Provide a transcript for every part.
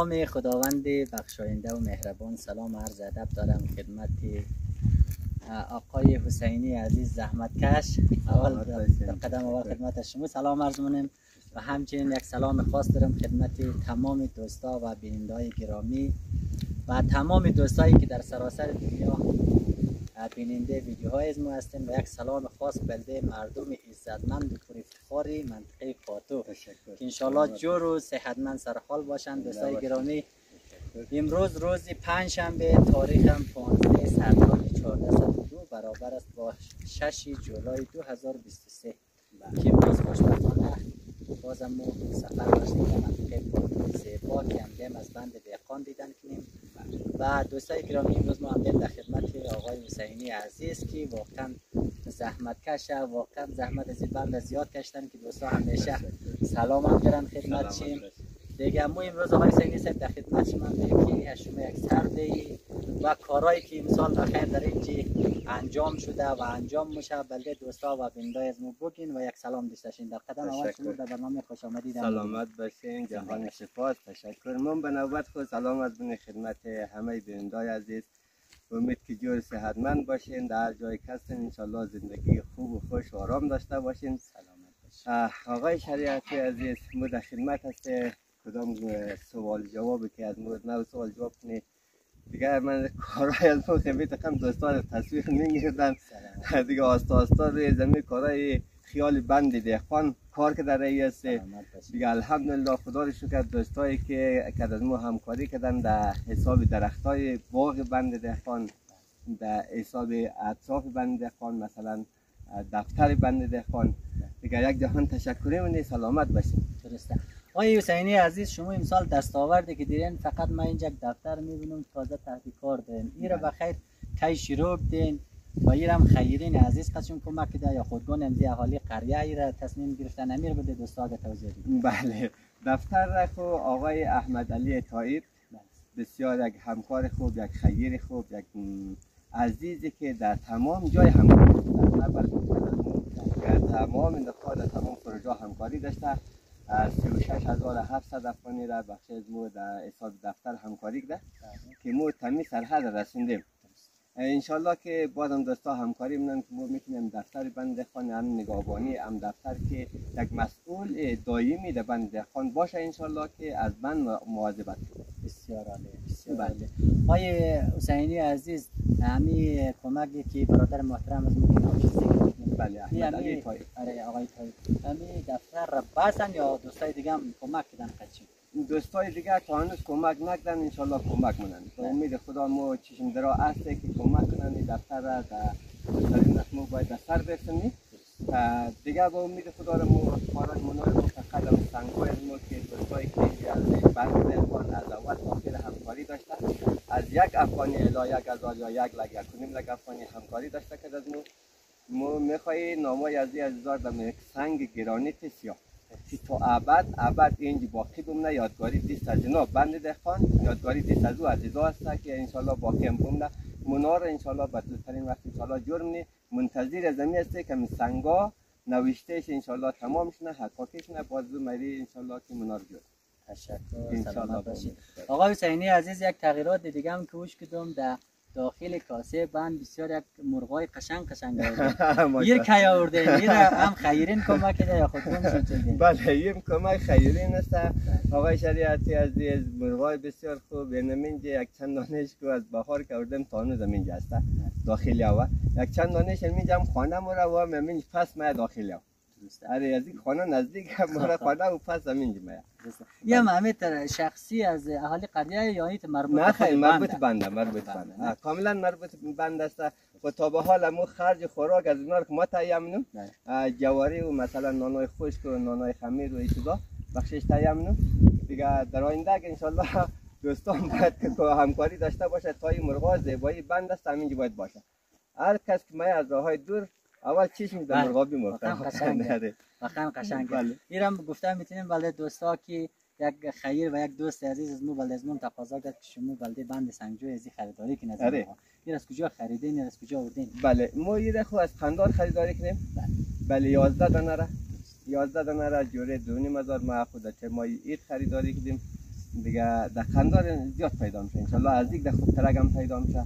نام خداوند بخشاینده و مهربان سلام عرض ادب دارم خدمت آقای حسینی عزیز زحمتکش. اول قدم اول خدمت شما. سلام عرض منیم و همچنین یک سلام خاص دارم خدمت تمام دوستا و بیننده گرامی و تمام دوستایی که در سراسر دنیا بیننده ویدیوهای از ما هستیم و یک سلام خاص بلده مردم عزتمند و افتخاری منطقه که انشالله جور و صحتمند سرحال باشند دوستای گرامی امروز روز پنج شنبه تاریخ هم 15 سرداد 1402 برابر است با 6 جولای 2023 که امروز خوشبختانه بازم ما سفر داشتیم در منطقه زیبا که هم از بند دهقان دیدن کنیم و دوستای گرامی امروز ما هم در خدمت آقای حسینی عزیز که واقعا زحمت کشه واقعا زحمت از بند زیاد کشتن که دوستا همیشه سلام هم کرن خدمت چیم دیگه ما امروز آقای حسینی صاحب در خدمت شما که شما یک سرده و کارهایی که امسال بخیر در اینجا انجام شده و انجام میشه. بلکه دوستا و بندای از ما بگین و یک سلام داشتین در قدم اول شما در برنامه خوش آمدید. سلامت باشین. جهان شفاست تشکر. من به نوبت خود سلام از بین خدمت همه بینندای عزیز. امید که جور صحتمند باشین. در جای کسین انشالله زندگی خوب و خوش و آرام داشته باشین. سلامت باشین. آقای شریعتی عزیز ما در خدمت هست کدام سوال جوابی که از مورد نو سوال جواب کنید دیگه من کارهای از ما خیلی تقم دوستان تصویر نمیگردن دیگه آستا آستا روی زمین کارهای خیال بند دهقان کار که در است. دیگه الحمدلله خدا رو شکر دوستایی که که از ما همکاری کردن در حساب درختای باغ بند دهقان در حساب اطراف بند دهقان مثلا دفتر بند دهقان دیگه یک جهان تشکری منی سلامت باشین درسته. آقای حسینی عزیز شما امسال دستاوردی که دیرین فقط من اینجا دفتر می‌بینم تازه تحت کار دین ایره بخیر کی شروع دین و ایرم خیرین عزیز قسم کمک ده یا خودگان امزی اهالی قریه ایره تصمیم گرفتن امیر بده دوستا توضیح بله. دفتر را خو آقای احمد علی طایب بسیار یک همکار خوب یک خیر خوب یک عزیزی که در تمام جای همکاری در تمام نقاط در تمام پروژه همکاری داشته. 36700 افغانی را بخش از مو در حساب دفتر همکاری کرده که مو تمی سرحد رسیدیم انشالله که بازم دوستا همکاری منن که ما می‌تونیم دفتر بند خان هم نگاهبانی هم دفتر که یک مسئول دایمی در بند خان باشه انشالله که از بند مواظبت. بسیار عالی بسیار بله آقای حسینی عزیز همی کمکی که برادر محترم از ممکن بله احمد علی آره آقای طایب همی دفتر را بسن یا دوستای دیگه هم کمک کردن؟ قچی دوستای دیگه تا هنوز کمک نکردن انشالله کمک منن به امید خدا ما چشم درا هست که کمک کنن دفتر را در ما باید دفتر برسونی. دیگه با امید خدا را ما کاران منال ما فقط از سنگای ما که دوستایی که از بند افغان از اول تا همکاری داشته از یک افغانی الی یک هزار یا یک لگ یک کنیم لگ افغانی همکاری داشته که از ما. ما میخوایی نامای از این عزیزار در سنگ گرانیت سیاه که تا ابد ابد اینجا باقی بمونه یادگاری دیست از اینا بند دهقان یادگاری دیست از او عزیزا هست که انشالله باقی هم بمونه منار انشالله به زودترین وقت انشالله جور منی منتظر زمین است که می سنگا نوشتهش انشالله تمام شنه حقاقیش نه باز مری انشالله که منار جور تشکر. باشید. آقای حسینی عزیز یک تغییرات دیگه هم که وش کدوم؟ در داخل کاسه بند بسیار یک مرغای قشنگ قشنگ یه کی آورده. یه هم خیرین کمک ده یا خودتون چیزی بله یه کمک خیرین است. آقای شریعتی عزیز مرغای بسیار خوب اینجا یک چند دانش که از بهار که آوردم تانو زمین است داخلی اوا یک چند دانش اینجا هم خانه مورا و همین پس ما داخلی اوا آره از این خانه نزدیک هم مورا خانه و پس همین جمعه یا همه شخصی از اهالی قریه یا ایت مربوط نه خیلی مربوط بنده مربوط بنده. کاملا مربوط بنده است. و تا به حال مو خرج خوراک از اینا که ما تهیه جواری و مثلا نانای خشک و نانای خمیر و این چیزا. بخشش تهیه دیگه در آینده که انشالله دوستان باید که همکاری داشته باشه تا این مرغا زیبایی بند است همینجا باید باشه. هر کس که من از راه های دور اول چشم در مرغابی مرغ قشنگه. واقعا قشنگه. بله. اینم گفتم می‌تونیم بله دوستا که یک خیر و یک دوست عزیز از مو بلده از من تقاضا کرد که شما بلده بند سنگجو از خریداری کنید از آره. این از کجا خریدین؟ این از کجا آوردین؟ بله. ما یه خو از خندار خریداری کنیم. بله. بله 11 دانه را. 11 دانه را جوره دونی مزار ما خود چه ما اید خریداری کردیم. دیگه در خندار زیاد پیدا میشه. انشالله از دیگه در خود ترک پیدا میشه.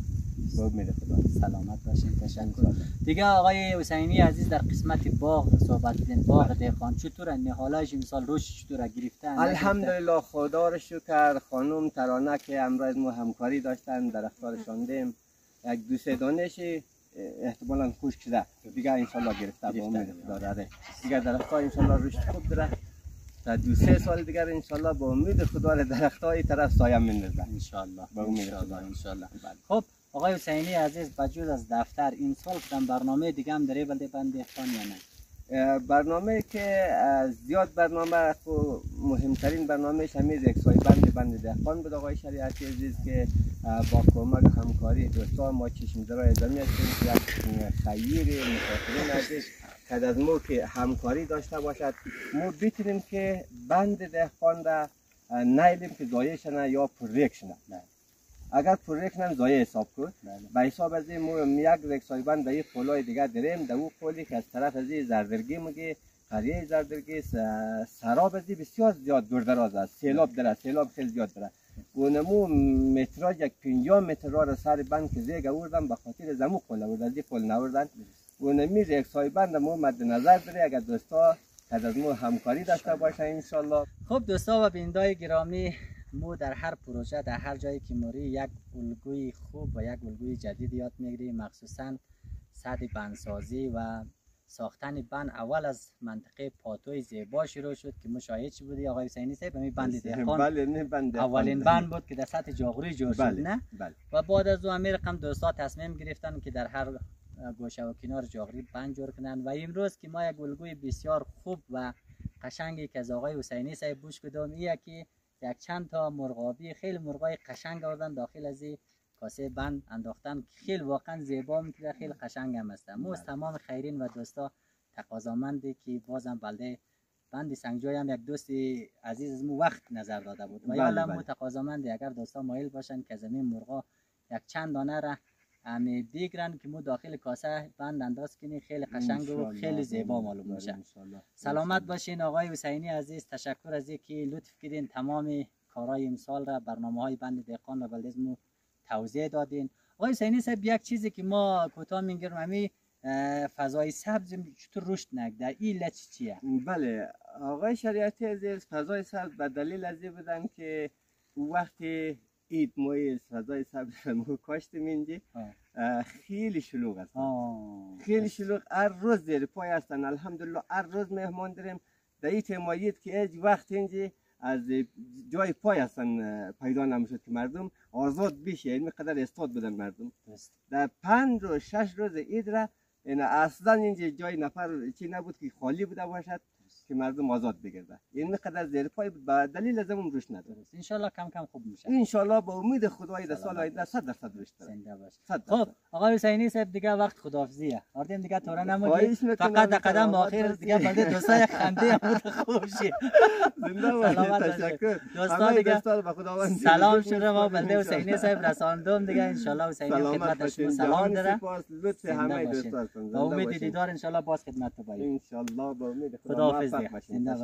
با امید خدا سلامت باشین تشکر. دیگه آقای حسینی عزیز در قسمت باغ صحبت کردن باغ دهخان چطور نهالش امسال روش چطور گرفته الحمدلله خدا رو شکر. خانم ترانه که امروز ما همکاری داشتن در اختار شاندیم یک دو سه دانش احتمالا خوش شده. دیگه انشالله گرفته. با امید خدا داره. دیگه در اختار انشالله رشد خوب داره. تا دو سه سال دیگر انشالله با امید خدا درخت های طرف سایه میندازه. انشالله. با امید خدا. انشالله. خب آقای حسینی عزیز بجود از دفتر. این سال کدام برنامه دیگه هم داره بلده بنده یا نه؟ برنامه که زیاد برنامه خو مهمترین برنامه شمیز یک سای بند بند دهقان بود. آقای شریعتی عزیز که با کمک همکاری دوستان ما چشم درای زمین هستیم. یک خیر مسافرین عزیز. که از ما که همکاری داشته باشد ما بتونیم که بند دهقان را نیلیم که زایه شنه یا پریک شنه اگر پروژه کنن زایه حساب کن. به حساب از این مو یک رک سایبان به پولای دیگه دریم در او پولی که از طرف از زردرگی مگه قریه زردرگی سراب از بسیار زیاد دور دراز است. سیلاب داره سیلاب خیلی زیاد داره. نمو متراژ یک 50 متر را سر بند که زیگ آوردن به خاطر زمو پول آورد از پول نوردن نمی یک سایبان مو مد نظر داره اگر دوستا از مو همکاری داشته باشه ان خب دوستا و بیندای گرامی ما در هر پروژه در هر جایی که موری یک الگوی خوب و یک الگوی جدید یاد می‌گیریم مخصوصا صد بندسازی و ساختن بند اول از منطقه پاتوی زیبا شروع شد که مشاهد چی بودی؟ آقای حسینی صاحب همین بند دهقان. بله بند اولین بند بود که در سطح جاغوری جور شد بله، نه؟ بله. و بعد از اون رقم دوستا تصمیم گرفتن که در هر گوشه و کنار جاغوری بند جور کنن. و امروز که ما یک الگوی بسیار خوب و قشنگی که از آقای حسینی صاحب بوش کدام که یک چند تا مرغابی خیلی مرغای قشنگ آوردن داخل از کاسه بند انداختن خیلی واقعا زیبا می‌کنه خیلی قشنگ هم است مو بله. تمام خیرین و دوستا تقاضامندی که بازم بلده بند سنگجای هم یک دوست عزیز از مو وقت نظر داده بود و بله یالا مو بله. تقاضامندی اگر دوستا مایل باشن که زمین مرغا یک چند دانه را امی بگیرن که مو داخل کاسه بند انداز کنی خیلی قشنگ و خیلی زیبا معلوم میشه. سلامت باشین آقای حسینی عزیز تشکر از اینکه لطف کردین تمام کارهای امسال را برنامه های بند دهقان و بلدزمو توضیح دادین. آقای حسینی صاحب یک چیزی که ما کوتاه می‌گیرم امی فضای سبز چطور رشد نگده این علت چیه؟ بله آقای شریعتی عزیز فضای سبز به دلیل از بودن که وقتی اید مای فضای سبز مو کاشتیم اینجا. خیلی شلوغ است. خیلی شلوغ. هر روز زیر پای هستن. الحمدلله هر روز مهمان داریم. در این تمایید که ایج وقت اینجا از جای پای هستن پیدا نمی‌شد که مردم. آزاد بشه این قدر استاد بدن مردم. در پنج و شش روز اید را این اصلا اینجا جای نفر چی نبود که خالی بوده باشد. که مردم آزاد بگرده این قدر زیر پای با دلیل از اون روش نداره. ان کم کم خوب میشه. ان با امید خدای در سال آینده 100 درصد زنده باش خب آقای حسینی صاحب دیگه وقت خداحافظیه. آردیم دیگه تورا نمودی فقط در قدم آخر دیگه بلده دوستا یک خنده هم خوب شی. زنده باش تشکر. دوستا دیگه سلام شده ما بلده حسینی صاحب رساندم دیگه. ان شاء الله حسینی خدمت شما سلام داره. لطف همه دوستا با امید دیدار ان شاء الله باز خدمت تو ان شاء الله با امید خدا 对，您那个。